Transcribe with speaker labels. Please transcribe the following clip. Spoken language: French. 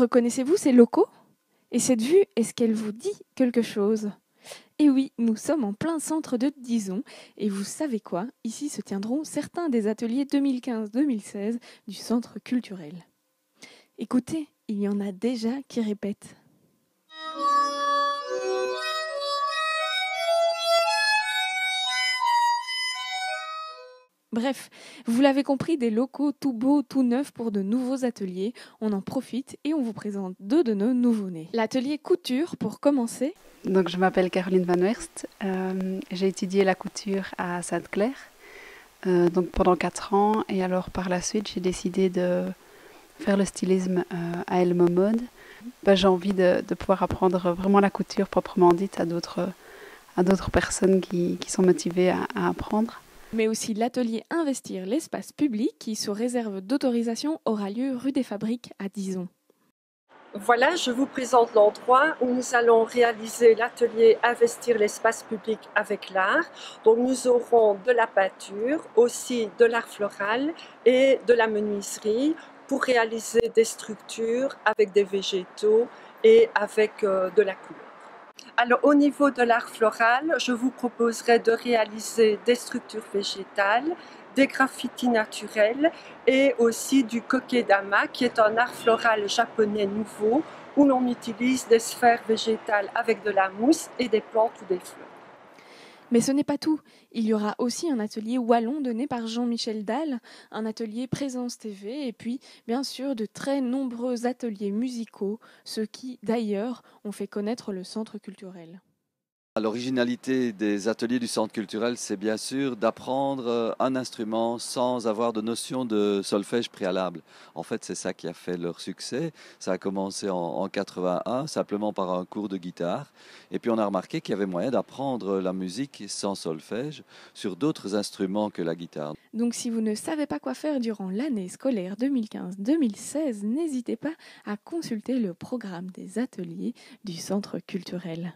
Speaker 1: Reconnaissez-vous ces locaux Et cette vue, est-ce qu'elle vous dit quelque chose? Et oui, nous sommes en plein centre de Dison et vous savez quoi? Ici se tiendront certains des ateliers 2015-2016 du centre culturel. Écoutez, il y en a déjà qui répètent. Bref, vous l'avez compris, des locaux tout beaux, tout neufs pour de nouveaux ateliers. On en profite et on vous présente deux de nos nouveaux-nés. L'atelier couture pour commencer.
Speaker 2: Donc je m'appelle Caroline Van Werst. Euh, j'ai étudié la couture à Sainte-Claire euh, donc pendant quatre ans et alors par la suite j'ai décidé de faire le stylisme euh, à Elmo Mode. Ben, j'ai envie de, pouvoir apprendre vraiment la couture proprement dite à d'autres personnes qui, sont motivées à apprendre
Speaker 1: mais aussi l'atelier Investir l'espace public qui, sous réserve d'autorisation, aura lieu rue des Fabriques à Dison.
Speaker 3: Voilà, je vous présente l'endroit où nous allons réaliser l'atelier Investir l'espace public avec l'art. Donc nous aurons de la peinture, aussi de l'art floral et de la menuiserie pour réaliser des structures avec des végétaux et avec euh, de la couleur. Alors au niveau de l'art floral, je vous proposerai de réaliser des structures végétales, des graffitis naturels et aussi du kokedama qui est un art floral japonais nouveau où l'on utilise des sphères végétales avec de la mousse et des plantes ou des fleurs.
Speaker 1: Mais ce n'est pas tout. Il y aura aussi un atelier wallon donné par Jean-Michel Dalle, un atelier Présence TV, et puis bien sûr de très nombreux ateliers musicaux, ceux qui d'ailleurs ont fait connaître le centre culturel.
Speaker 4: L'originalité des ateliers du centre culturel, c'est bien sûr d'apprendre euh, un instrument sans avoir de notion de solfège préalable. En fait, c'est ça qui a fait leur succès. Ça a commencé en, 81 simplement par un cours de guitare. Et puis on a remarqué qu'il y avait moyen d'apprendre la musique sans solfège sur d'autres instruments que la guitare.
Speaker 1: Donc si vous ne savez pas quoi faire durant l'année scolaire 2015-2016, n'hésitez pas à consulter le programme des ateliers du centre culturel.